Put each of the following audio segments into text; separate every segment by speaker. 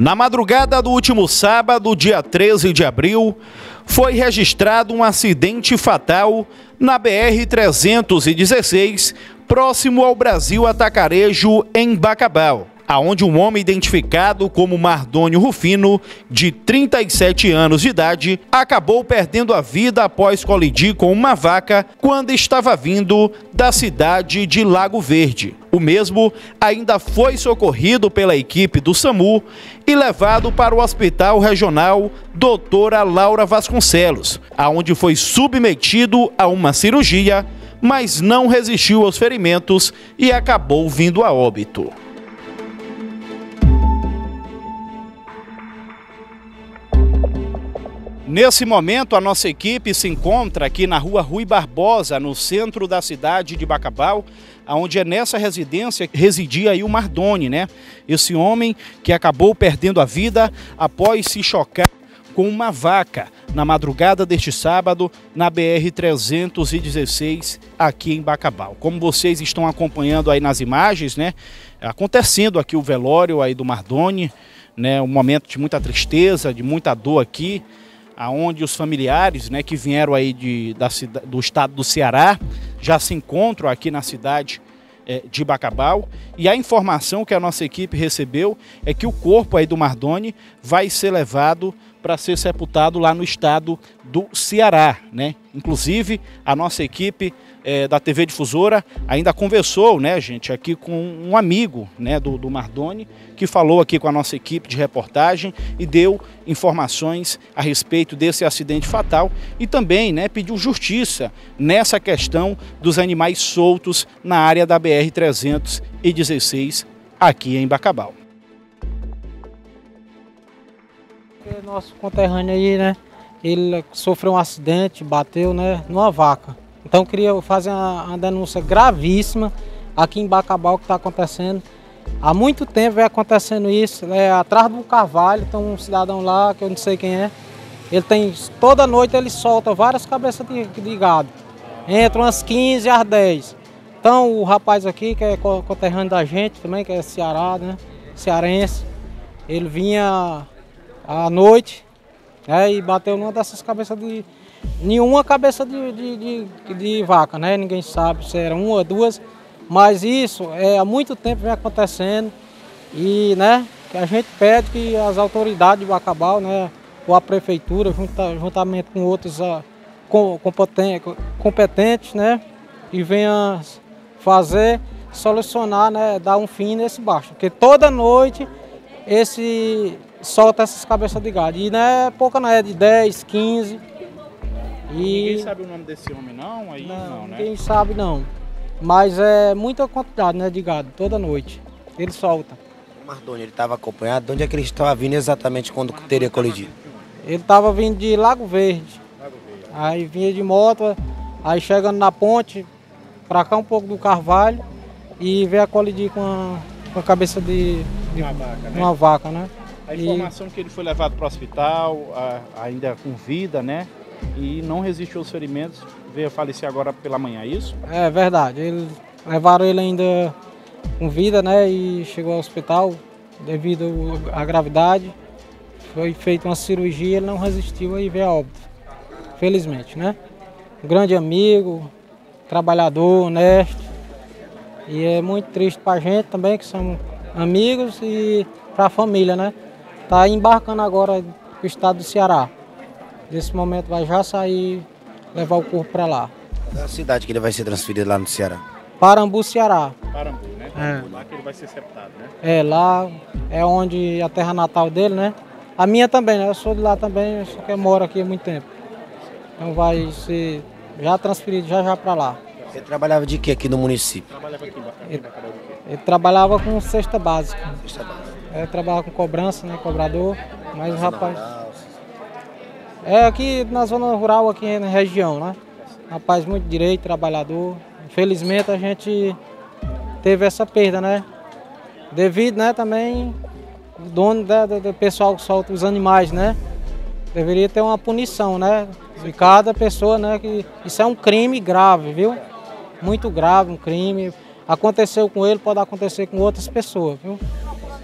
Speaker 1: Na madrugada do último sábado, dia 13 de abril, foi registrado um acidente fatal na BR-316, próximo ao Brasil Atacarejo, em Bacabal aonde um homem identificado como Mardônio Rufino, de 37 anos de idade, acabou perdendo a vida após colidir com uma vaca quando estava vindo da cidade de Lago Verde. O mesmo ainda foi socorrido pela equipe do SAMU e levado para o Hospital Regional Doutora Laura Vasconcelos, aonde foi submetido a uma cirurgia, mas não resistiu aos ferimentos e acabou vindo a óbito. Nesse momento, a nossa equipe se encontra aqui na rua Rui Barbosa, no centro da cidade de Bacabal, onde é nessa residência que residia aí o Mardoni, né? Esse homem que acabou perdendo a vida após se chocar com uma vaca na madrugada deste sábado na BR-316 aqui em Bacabal. Como vocês estão acompanhando aí nas imagens, né? Acontecendo aqui o velório aí do Mardoni, né? Um momento de muita tristeza, de muita dor aqui aonde os familiares né, que vieram aí de, da, do estado do Ceará já se encontram aqui na cidade é, de Bacabal. E a informação que a nossa equipe recebeu é que o corpo aí do Mardoni vai ser levado para ser sepultado lá no estado do Ceará. Né? Inclusive, a nossa equipe é, da TV Difusora ainda conversou, né, gente, aqui com um amigo né, do, do Mardoni, que falou aqui com a nossa equipe de reportagem e deu informações a respeito desse acidente fatal e também né, pediu justiça nessa questão dos animais soltos na área da BR-316 aqui em Bacabal.
Speaker 2: Nosso conterrâneo aí, né? Ele sofreu um acidente, bateu, né, numa vaca. Então queria fazer uma, uma denúncia gravíssima aqui em Bacabal que está acontecendo. Há muito tempo vem acontecendo isso, é, atrás do Carvalho, tem um cidadão lá, que eu não sei quem é. Ele tem, toda noite ele solta várias cabeças de, de gado. Entre umas 15 às 10. Então o rapaz aqui, que é conterrâneo da gente também, que é Ceará, né? Cearense, ele vinha à noite né, e bateu numa dessas cabeças de, nenhuma cabeça de, de, de, de, vaca, né? Ninguém sabe se era uma ou duas, mas isso é, há muito tempo vem acontecendo e, né, que a gente pede que as autoridades de Bacabal, né, ou a prefeitura, junta, juntamente com outros uh, competentes, competentes, né, e venha fazer, solucionar, né, dar um fim nesse baixo, porque toda noite esse solta essas cabeças de gado, e não é pouca, não é de 10, 15,
Speaker 1: e... Ninguém sabe o nome desse homem não? Aí,
Speaker 2: não, não né? ninguém sabe não. Mas é muita quantidade né, de gado, toda noite. Ele solta.
Speaker 3: O Mardoni, ele estava acompanhado? De onde é que ele estava vindo exatamente quando teria colidido?
Speaker 2: Ele estava vindo de Lago Verde. Lago Verde. Aí vinha de moto, aí chegando na ponte, para cá um pouco do Carvalho, e veio a colidir com a, com a cabeça de, de uma, vaca, né? uma vaca, né?
Speaker 1: A informação e... que ele foi levado para o hospital, ainda com vida, né? E não resistiu aos ferimentos, veio a falecer agora pela manhã, é isso?
Speaker 2: É verdade, levaram ele ainda com vida, né, e chegou ao hospital devido à gravidade, foi feita uma cirurgia, ele não resistiu e veio a óbito, felizmente, né. Um grande amigo, trabalhador, honesto, e é muito triste para a gente também, que somos amigos e para a família, né. Está embarcando agora para o estado do Ceará. Nesse momento vai já sair, levar o corpo para lá.
Speaker 3: Qual é a cidade que ele vai ser transferido lá no Ceará?
Speaker 2: Parambu, Ceará.
Speaker 1: Parambu, né? É. Lá que ele vai ser sepultado, né?
Speaker 2: É, lá é onde a terra natal dele, né? A minha também, né? Eu sou de lá também, só que eu moro aqui há muito tempo. Então vai ser já transferido já já para lá.
Speaker 3: Ele trabalhava de quê aqui no município?
Speaker 2: Trabalhava aqui, ele, ele trabalhava com cesta básica. Cesta básica. Ele trabalhava com cobrança, né? Cobrador. Mas o rapaz. É aqui na zona rural, aqui na região, né? Rapaz muito direito, trabalhador. Infelizmente a gente teve essa perda, né? Devido, né, também o dono né, do pessoal que solta os animais, né? Deveria ter uma punição, né? De cada pessoa, né? Que isso é um crime grave, viu? Muito grave, um crime. Aconteceu com ele, pode acontecer com outras pessoas, viu?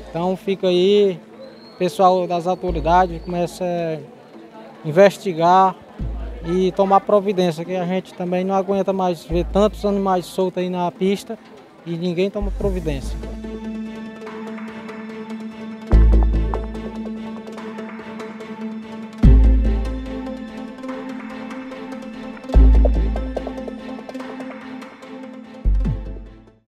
Speaker 2: Então fica aí pessoal das autoridades comece a investigar e tomar providência, que a gente também não aguenta mais ver tantos animais soltos aí na pista e ninguém toma providência.